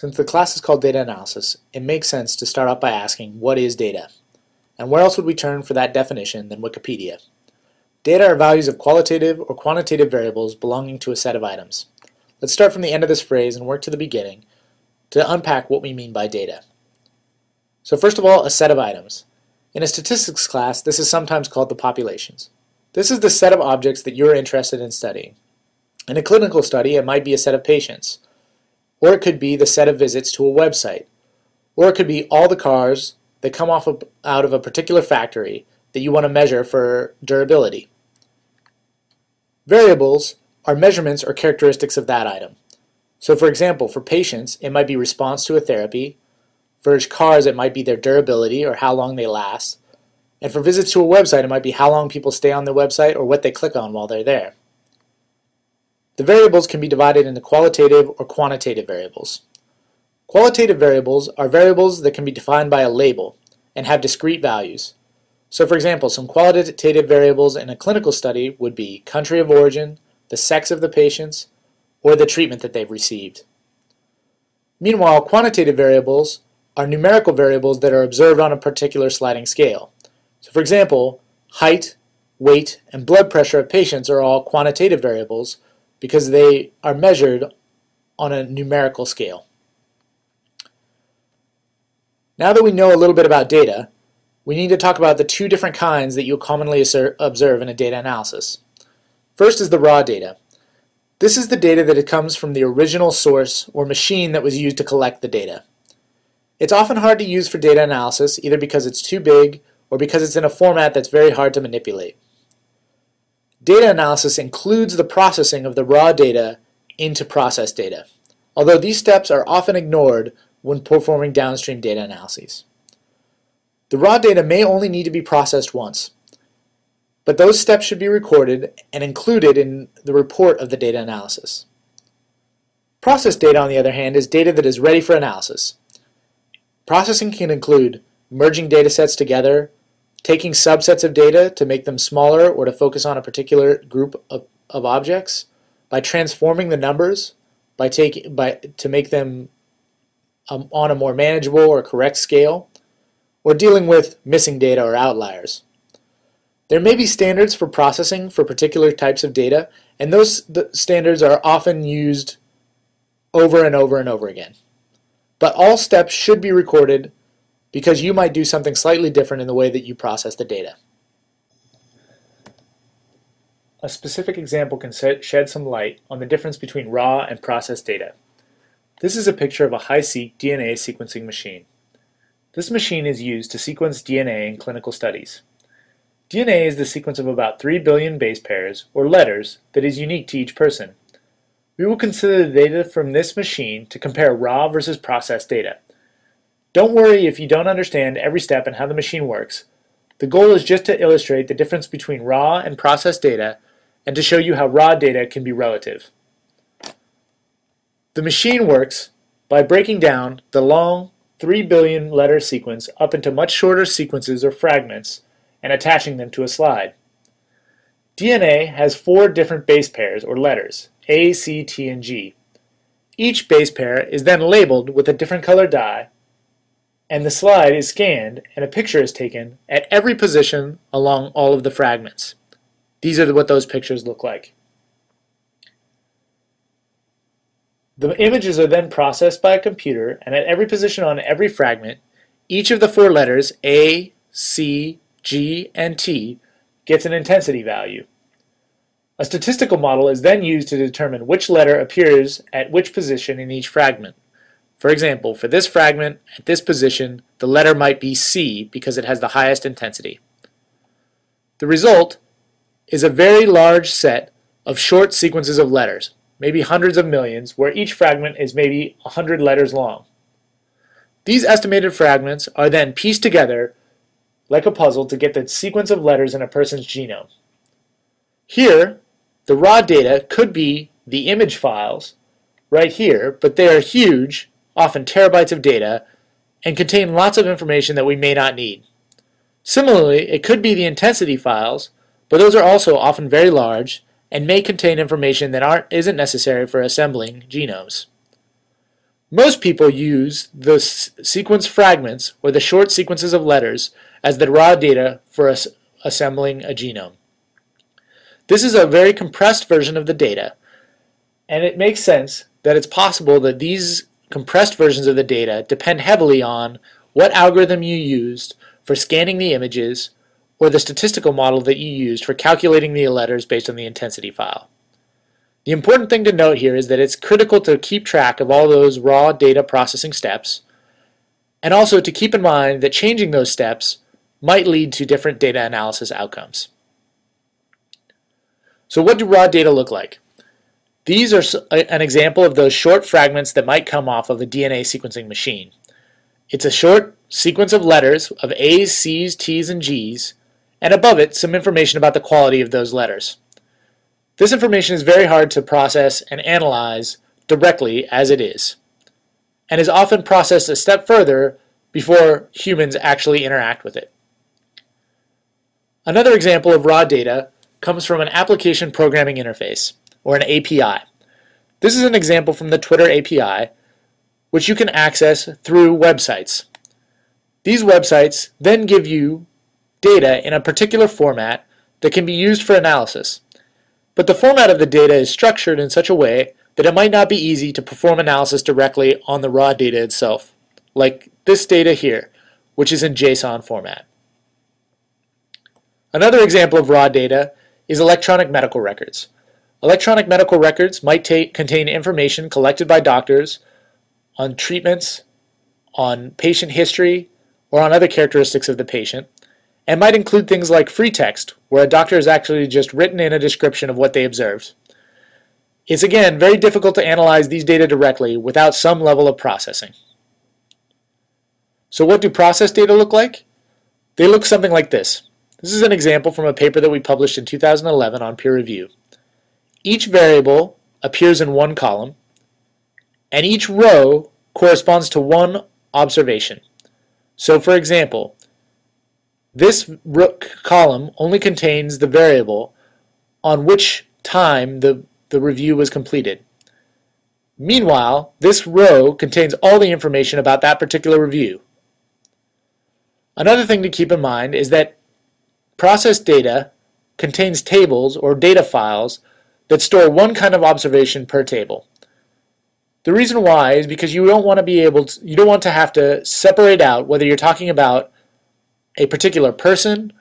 Since the class is called data analysis, it makes sense to start off by asking what is data? And where else would we turn for that definition than Wikipedia? Data are values of qualitative or quantitative variables belonging to a set of items. Let's start from the end of this phrase and work to the beginning to unpack what we mean by data. So first of all, a set of items. In a statistics class, this is sometimes called the populations. This is the set of objects that you're interested in studying. In a clinical study, it might be a set of patients, or it could be the set of visits to a website, or it could be all the cars that come off of, out of a particular factory that you want to measure for durability. Variables are measurements or characteristics of that item. So for example, for patients, it might be response to a therapy. For cars, it might be their durability or how long they last. And for visits to a website, it might be how long people stay on the website or what they click on while they're there. The variables can be divided into qualitative or quantitative variables. Qualitative variables are variables that can be defined by a label and have discrete values. So for example, some qualitative variables in a clinical study would be country of origin, the sex of the patients, or the treatment that they've received. Meanwhile, quantitative variables are numerical variables that are observed on a particular sliding scale. So for example, height, weight, and blood pressure of patients are all quantitative variables because they are measured on a numerical scale. Now that we know a little bit about data, we need to talk about the two different kinds that you'll commonly observe in a data analysis. First is the raw data. This is the data that comes from the original source or machine that was used to collect the data. It's often hard to use for data analysis either because it's too big or because it's in a format that's very hard to manipulate. Data analysis includes the processing of the raw data into processed data, although these steps are often ignored when performing downstream data analyses. The raw data may only need to be processed once, but those steps should be recorded and included in the report of the data analysis. Processed data, on the other hand, is data that is ready for analysis. Processing can include merging datasets together, taking subsets of data to make them smaller or to focus on a particular group of, of objects, by transforming the numbers by by to make them um, on a more manageable or correct scale, or dealing with missing data or outliers. There may be standards for processing for particular types of data, and those standards are often used over and over and over again. But all steps should be recorded because you might do something slightly different in the way that you process the data. A specific example can shed some light on the difference between raw and processed data. This is a picture of a HiSeq DNA sequencing machine. This machine is used to sequence DNA in clinical studies. DNA is the sequence of about 3 billion base pairs, or letters, that is unique to each person. We will consider the data from this machine to compare raw versus processed data. Don't worry if you don't understand every step and how the machine works. The goal is just to illustrate the difference between raw and processed data and to show you how raw data can be relative. The machine works by breaking down the long 3 billion letter sequence up into much shorter sequences or fragments and attaching them to a slide. DNA has four different base pairs or letters, A, C, T, and G. Each base pair is then labeled with a different color dye and the slide is scanned and a picture is taken at every position along all of the fragments. These are what those pictures look like. The images are then processed by a computer and at every position on every fragment, each of the four letters A, C, G, and T gets an intensity value. A statistical model is then used to determine which letter appears at which position in each fragment. For example, for this fragment, at this position, the letter might be C because it has the highest intensity. The result is a very large set of short sequences of letters, maybe hundreds of millions, where each fragment is maybe 100 letters long. These estimated fragments are then pieced together like a puzzle to get the sequence of letters in a person's genome. Here, the raw data could be the image files right here, but they are huge often terabytes of data, and contain lots of information that we may not need. Similarly, it could be the intensity files, but those are also often very large and may contain information that aren't, isn't necessary for assembling genomes. Most people use the sequence fragments, or the short sequences of letters, as the raw data for as assembling a genome. This is a very compressed version of the data, and it makes sense that it's possible that these compressed versions of the data depend heavily on what algorithm you used for scanning the images or the statistical model that you used for calculating the letters based on the intensity file. The important thing to note here is that it's critical to keep track of all those raw data processing steps, and also to keep in mind that changing those steps might lead to different data analysis outcomes. So what do raw data look like? These are an example of those short fragments that might come off of a DNA sequencing machine. It's a short sequence of letters of A's, C's, T's, and G's, and above it some information about the quality of those letters. This information is very hard to process and analyze directly as it is, and is often processed a step further before humans actually interact with it. Another example of raw data comes from an application programming interface, or an API. This is an example from the Twitter API, which you can access through websites. These websites then give you data in a particular format that can be used for analysis. But the format of the data is structured in such a way that it might not be easy to perform analysis directly on the raw data itself, like this data here, which is in JSON format. Another example of raw data is electronic medical records. Electronic medical records might contain information collected by doctors on treatments, on patient history, or on other characteristics of the patient, and might include things like free text, where a doctor has actually just written in a description of what they observed. It's again very difficult to analyze these data directly without some level of processing. So what do process data look like? They look something like this. This is an example from a paper that we published in 2011 on peer review. Each variable appears in one column, and each row corresponds to one observation. So for example, this rook column only contains the variable on which time the, the review was completed. Meanwhile, this row contains all the information about that particular review. Another thing to keep in mind is that Process data contains tables or data files that store one kind of observation per table. The reason why is because you don't want to be able to, you don't want to have to separate out whether you're talking about a particular person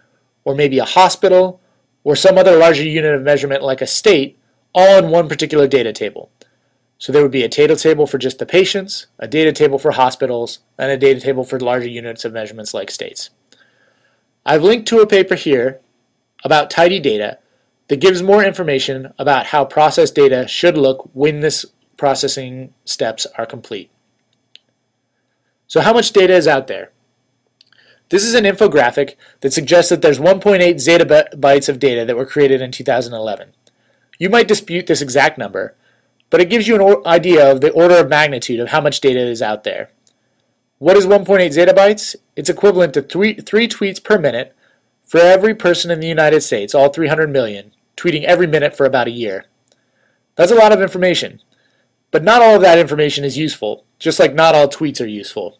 or maybe a hospital or some other larger unit of measurement like a state all in one particular data table. So there would be a data table for just the patients, a data table for hospitals, and a data table for larger units of measurements like states. I've linked to a paper here about tidy data that gives more information about how process data should look when this processing steps are complete. So how much data is out there? This is an infographic that suggests that there's 1.8 zettabytes of data that were created in 2011. You might dispute this exact number, but it gives you an idea of the order of magnitude of how much data is out there. What is 1.8 zettabytes? It's equivalent to three, three tweets per minute for every person in the United States, all 300 million, tweeting every minute for about a year. That's a lot of information. But not all of that information is useful, just like not all tweets are useful.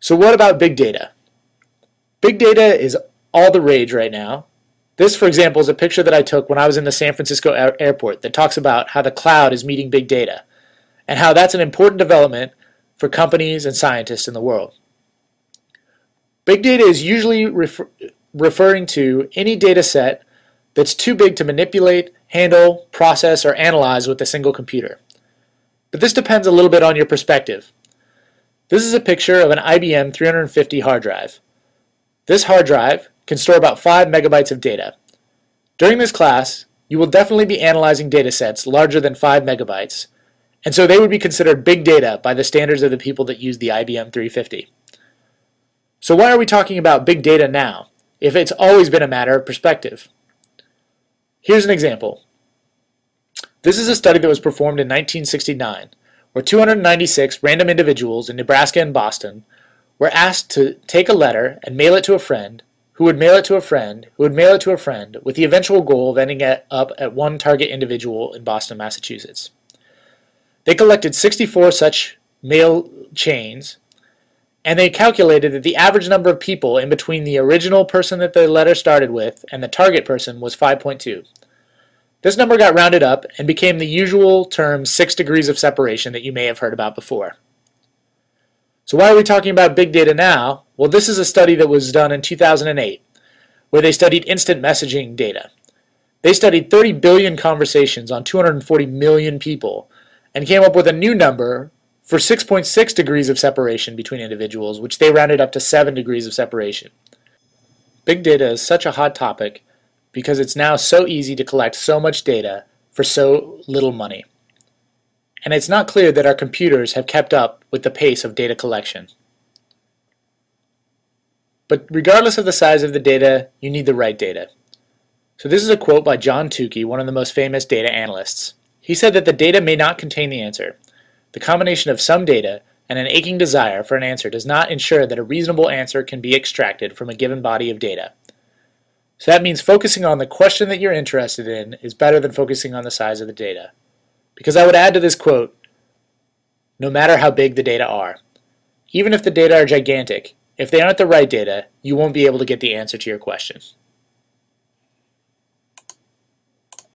So what about big data? Big data is all the rage right now. This, for example, is a picture that I took when I was in the San Francisco airport that talks about how the cloud is meeting big data and how that's an important development for companies and scientists in the world. Big data is usually refer referring to any data set that's too big to manipulate, handle, process, or analyze with a single computer. But this depends a little bit on your perspective. This is a picture of an IBM 350 hard drive. This hard drive can store about 5 megabytes of data. During this class, you will definitely be analyzing data sets larger than 5 megabytes, and so they would be considered big data by the standards of the people that use the IBM 350. So why are we talking about big data now, if it's always been a matter of perspective? Here's an example. This is a study that was performed in 1969, where 296 random individuals in Nebraska and Boston were asked to take a letter and mail it to a friend, who would mail it to a friend, who would mail it to a friend, with the eventual goal of ending up at one target individual in Boston, Massachusetts. They collected 64 such mail chains, and they calculated that the average number of people in between the original person that the letter started with and the target person was 5.2. This number got rounded up and became the usual term 6 degrees of separation that you may have heard about before. So why are we talking about big data now? Well, this is a study that was done in 2008 where they studied instant messaging data. They studied 30 billion conversations on 240 million people and came up with a new number for 6.6 degrees of separation between individuals, which they rounded up to 7 degrees of separation. Big data is such a hot topic because it's now so easy to collect so much data for so little money. And it's not clear that our computers have kept up with the pace of data collection. But regardless of the size of the data, you need the right data. So this is a quote by John Tukey, one of the most famous data analysts. He said that the data may not contain the answer. The combination of some data and an aching desire for an answer does not ensure that a reasonable answer can be extracted from a given body of data. So that means focusing on the question that you're interested in is better than focusing on the size of the data. Because I would add to this quote, no matter how big the data are, even if the data are gigantic, if they aren't the right data, you won't be able to get the answer to your question.